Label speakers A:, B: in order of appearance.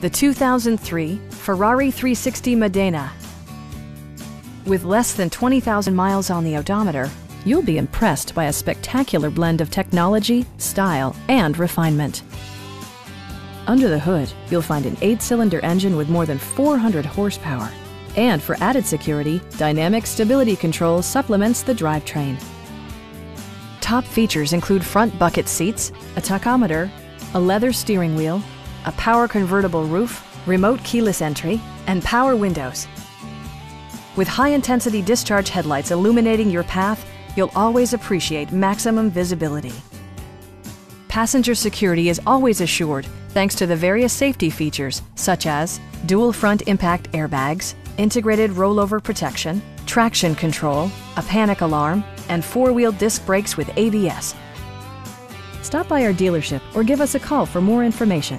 A: the 2003 Ferrari 360 Modena. With less than 20,000 miles on the odometer, you'll be impressed by a spectacular blend of technology, style, and refinement. Under the hood, you'll find an eight-cylinder engine with more than 400 horsepower. And for added security, Dynamic Stability Control supplements the drivetrain. Top features include front bucket seats, a tachometer, a leather steering wheel, a power convertible roof, remote keyless entry, and power windows. With high-intensity discharge headlights illuminating your path, you'll always appreciate maximum visibility. Passenger security is always assured thanks to the various safety features such as dual front impact airbags, integrated rollover protection, traction control, a panic alarm, and four-wheel disc brakes with ABS. Stop by our dealership or give us a call for more information.